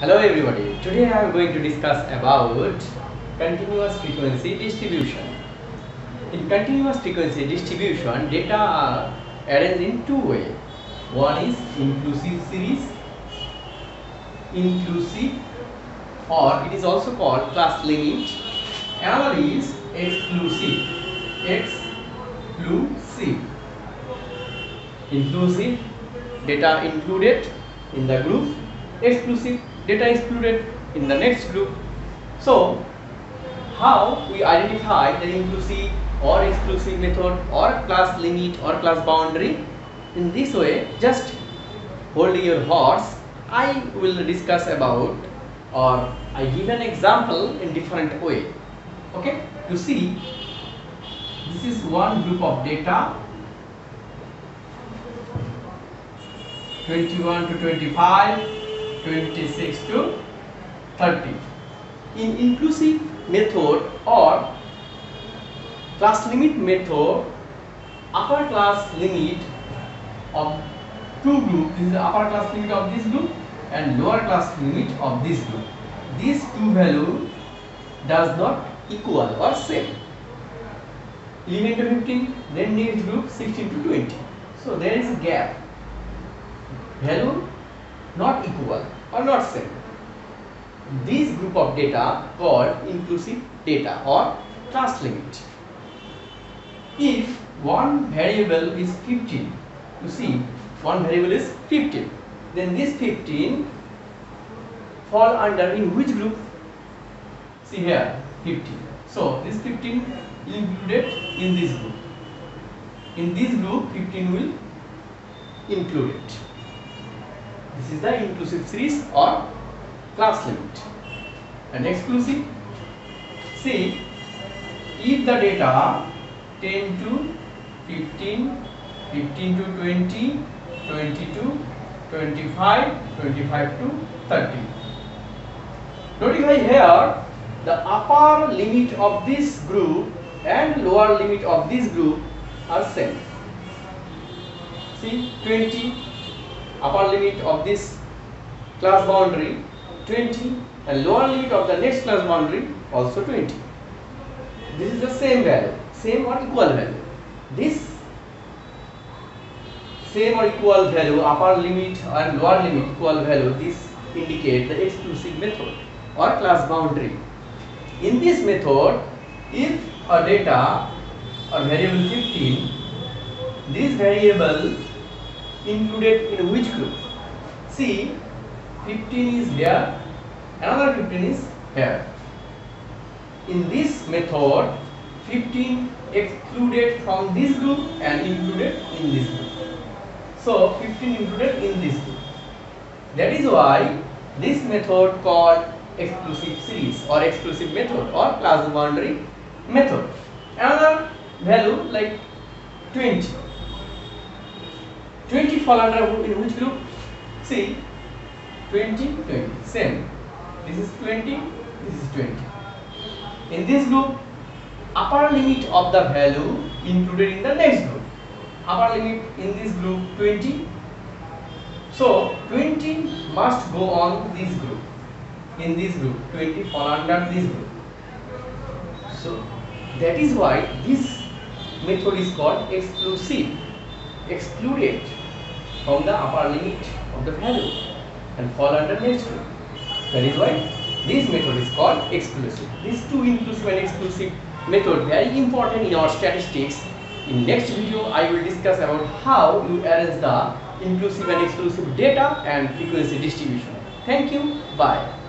Hello everybody, today I am going to discuss about continuous frequency distribution. In continuous frequency distribution, data are arranged in two ways. One is inclusive series, inclusive or it is also called class limit. Another is exclusive, exclusive. Inclusive data included in the group, exclusive data excluded in the next group. So, how we identify the inclusive or exclusive method or class limit or class boundary? In this way, just hold your horse. I will discuss about or I give an example in different way. Okay, to see this is one group of data 21 to 25 26 to 30. In inclusive method or class limit method, upper class limit of two groups, this is the upper class limit of this group and lower class limit of this group. These two value does not equal or same. Element to 15, then next group 16 to 20. So there is a gap. Value not equal or not same. This group of data called inclusive data or class limit. If one variable is 15, you see one variable is 15, then this 15 fall under in which group? See here 15. So this 15 included in this group. In this group 15 will include it. This is the inclusive series or class limit. And exclusive, see if the data 10 to 15, 15 to 20, 20 to 25, 25 to 30. Notify here the upper limit of this group and lower limit of this group are same. See 20 upper limit of this class boundary 20 and lower limit of the next class boundary also 20. This is the same value, same or equal value. This same or equal value, upper limit and lower limit equal value, this indicate the exclusive method or class boundary. In this method, if a data or variable 15, this variable included in which group? See, 15 is there, another 15 is here. In this method, 15 excluded from this group and included in this group. So, 15 included in this group. That is why this method called exclusive series or exclusive method or class boundary method. Another value like 20 20 fall under in which group? See, 20, 20, same. This is 20, this is 20. In this group, upper limit of the value included in the next group. Upper limit in this group 20. So 20 must go on this group. In this group, 20 fall under this group. So that is why this method is called exclusive. Excluded from the upper limit of the value and fall under next group. That is why this method is called exclusive. These two inclusive and exclusive method very important in our statistics. In next video, I will discuss about how you arrange the inclusive and exclusive data and frequency distribution. Thank you. Bye.